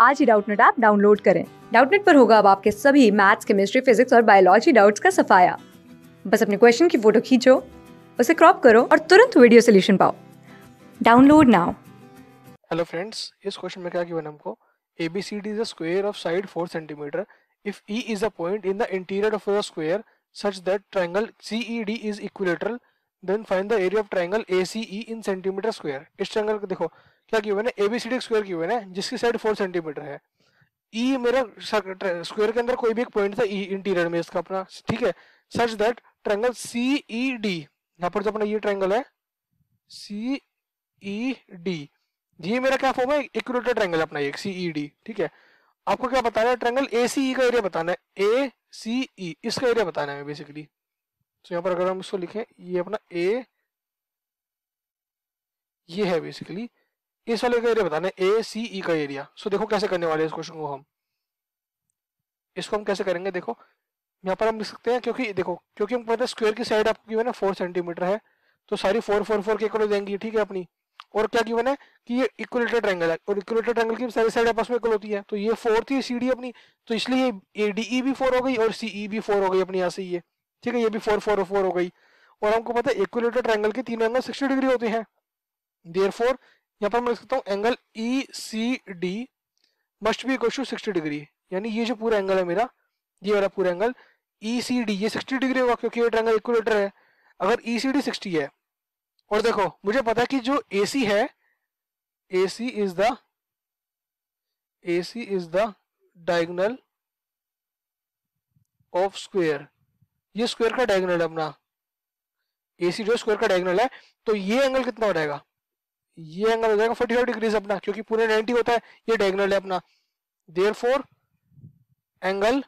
आज ही Doubtnut app download करें। डाउटनेट पर होगा अब आपके सभी मैथ्स, केमिस्ट्री, फिजिक्स और बायोलॉजी डाउट्स का सफाया। बस अपने क्वेश्चन की फ़ोटो खींचो, उसे क्रॉप करो और तुरंत वीडियो सोल्यूशन पाओ। Download now. हेलो फ्रेंड्स इस क्वेश्चन में क्या गिवन हमको A B C D is a square of side four centimetre if E is a point in the interior of the square such that triangle C E D is equilateral then find the area of triangle A C E in centimetre square इस triangle को देखो। क्या given है ABCD square given है जिसकी side four centimetre है। ई e मेरा square के अंदर कोई भी एक पॉइंट था ई e, इंटीरियर में इसका अपना। ठीक है? Such that triangle C E D यहाँ पर जो अपना ये ट्रायंगल है सी ई डी ये मेरा क्या फॉर्म है? इक्विलेटर ट्रायंगल अपना एक सी ई डी ठीक है? आपको क्या बताना है? ट्रायंगल ए सी ई का एरिया बताना है। ए सी ई इसका एरिया बताना है बेसिकली तो यहाँ पर अगर हम इसको लिखें, ये अपना ए ये है बेसिकली इस वाले का एरिया बताना है ए सी ई का एरिया सो देखो कैसे करने वाले इस क्वेश्चन को हम। इसको हम कैसे करेंगे? देखो, यहाँ पर हम लिख सकते हैं क्योंकि, देखो, क्योंकि हम पता स्क्वायर की साइड आपको गिवन है फोर सेंटीमीटर है। तो सारी फोर फोर फोर के इक्वल हो जाएँगी, ठीक है अपनी। और क्या गिवन है? कि ये इक्वलेटर ट्रायंगल है। और इक्वलेटर ट्रायंगल की सारी साइड आपस में इक्वल होती है। तो ये फोर थी सी डी अपनी। तो इसलिए ए डी ई भी फोर हो गई और सी ई भी फोर हो गई अपनी यहाँ से ये। ठीक है, ये भी फोर फोर फोर हो गई। और हमको पता है इक्वलेटर ट्रायंगल के तीन एंगल सिक्सटी डिग्री होते हैं। देयर फोर यहाँ पर मैं लिख सकता हूँ angle E C D must be equal to sixty degree यानी ये जो पूरा एंगल है मेरा, ये वाला पूरा एंगल ई सी डी ये सिक्सटी डिग्री होगा, क्योंकि ये ट्रायंगल इक्वलेटर है। अगर ई सी डी सिक्सटी है, और देखो, मुझे पता है कि जो ए सी है A C is the A C is the diagonal of square ये स्क्वायर का डायगोनल है अपना। ए सी जो स्क्वायर का डायगोनल है तो ये एंगल कितना हो जाएगा? ये एंगल हो जाएगा 45 डिग्रीज अपना क्योंकि पूरे 90 होता है ये डायगोनल है अपना। Therefore angle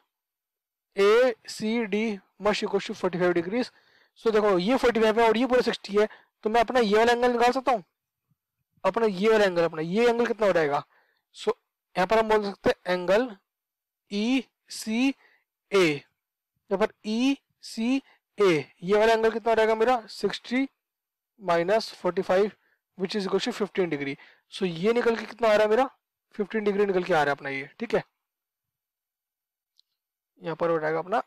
A C D must equal to 45 degrees so देखो ये 45 है और ये पूरा 60 है तो मैं अपना ये वाला एंगल निकाल सकता हूँ? अपना ये वाला एंगल अपना ये एंगल कितना हो जाएगा? सो so, यहाँ पर हम बोल सकते हैं एंगल ई सी ए यहाँ पर ई सी ए ये वाला एंगल कितना रहेगा मेरा? 60 minus forty five which is equal fifteen degree so ये निकल के कितना आ रहा है मेरा? 15 डिग्री निकल के आ रहा है अपना ये, ठीक है? यहाँ पर हो जाएगा अपना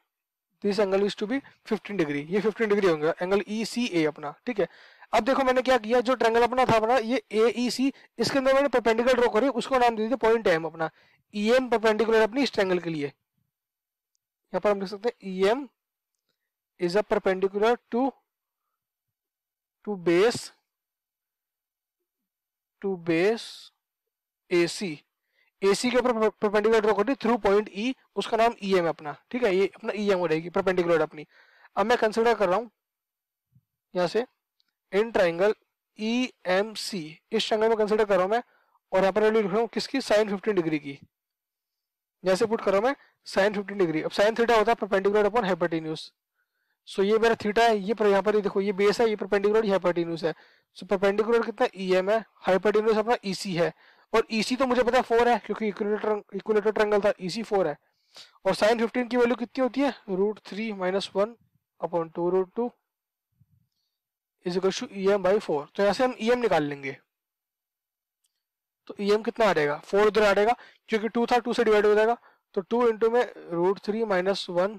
this angle is to be 15 degree ये 15 डिग्री होंगे एंगल ई सी ए अपना, ठीक है? अब देखो मैंने क्या किया, जो ट्रेंगल अपना था अपना, ये ए ई सी इसके अंदर मैंने परपेंडिकुलर ड्रॉ करी, उसको नाम दे दीजिए पॉइंट एम अपना। ई एम परपेंडिकुलर अपनी इस ट्रेंगल के लिए। यहाँ पर हम लिख सकते हैं E M is a perpendicular to to base to base AC AC के ऊपर परपेंडिकुलर ड्रॉ करती थ्रू पॉइंट E उसका नाम ई e एम अपना। ठीक है? ये अपना ई e एम हो रहेगी परपेंडिकुलर अपनी। अब मैं कंसिडर कर रहा हूँ, यहाँ से in triangle E M C इस ट्राइंगल में कंसिडर कर रहा हूँ मैं, और यहाँ पर लिख रहा हूँ किसकी? साइन फिफ्टीन डिग्री की। जैसे पुट कर रहा हूँ मैं साइन फिफ्टीन डिग्री अब साइन थीटा होता है परपेंडिकुलर अपॉन हाइपोटेन्यूज सो ये मेरा थीटा है, ये पर यहाँ पर ये देखो, ये बेस है, ये परपेंडिकुलर ये हाइपोटेन्यूज है। सो परपेंडिकुलर कितना ई एम है हाइपोटेन्यूज अपना ई सी है। और ई सी तो मुझे पता है फोर है, क्योंकि इक्विलेटर ट्रायंगल था ई सी फोर है। और साइन फिफ्टीन की वैल्यू कितनी होती है? Root three minus one upon two root two is equal to E M by four तो यहाँ से हम ई एम निकाल लेंगे। तो ई एम कितना आ जाएगा? फोर उधर आ जाएगा, क्योंकि टू था टू से डिवाइड हो जाएगा। तो टू इंटू में root three minus one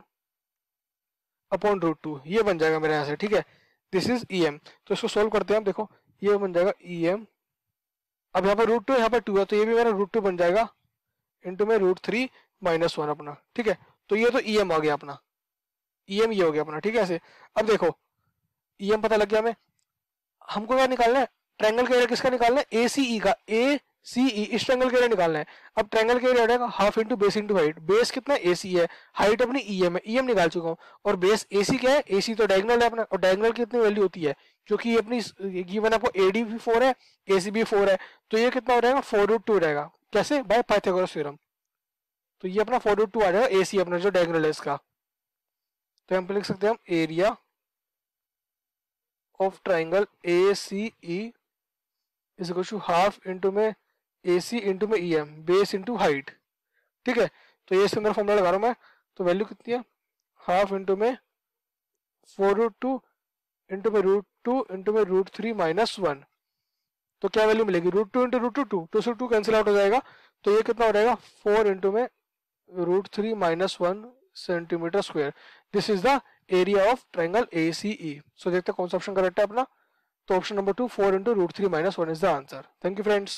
upon root two ये बन जाएगा मेरे यहाँ से, ठीक है? दिस इज़ ई एम तो इसको सोल्व करते हैं हम देखो, ये बन जाएगा ई e एम अब यहाँ पर रूट टू यहाँ पर टू है तो ये भी मेरा रूट टू बन जाएगा इंटू में रूट थ्री माइनस वन अपना, ठीक है? तो ये तो ई e एम आ गया अपना। ई e एम ये हो गया अपना, ठीक है ऐसे? अब देखो ई एम पता लग गया हमें। हमको क्या निकालना है? ट्रायंगल का एरिया किसका निकालना है? ए सी ई का ए सी ई इस ट्रैंगल के एरिया निकालना है। अब ट्रैंगल के एरिया रहेगा half into base into height base कितना ए सी है? हाइट अपनी ई एम है। ई एम निकाल चुका हूँ। और बेस ए सी क्या है? ए सी तो डायगनल है अपना। और डायगनल की कितनी वैल्यू होती है क्योंकि ये अपनी गिवन आपको ए डी भी फोर है ए सी भी फोर है। तो ये कितना हो जाएगा? फोर रूट टू रहेगा कैसे? बाय पाइथागोरस थ्योरम तो ये अपना फोर रूट टू आ जाएगा। ए सी अपना जो डायगनल है इसका। तो हम लिख सकते हैं हम area of triangle A C E is equal to half into में ए सी इंटू में E M base into height ठीक है? तो ये इसके अंदर फॉर्मूला लगा रहा हूँ मैं। तो वैल्यू कितनी है? हाफ़ इंटू में फोर रूट टू इंटू में रूट टू इंटू में रूट थ्री माइनस वन तो क्या वैल्यू मिलेगी? Root two into root two two two से टू कैंसिल आउट हो जाएगा। तो ये कितना हो जाएगा? फोर इंटू में root three minus one centimetre square this is the area of triangle A C E so देखते हैं कौन सा ऑप्शन करेक्ट है अपना। तो option number two four into root three minus one is the answer thank you friends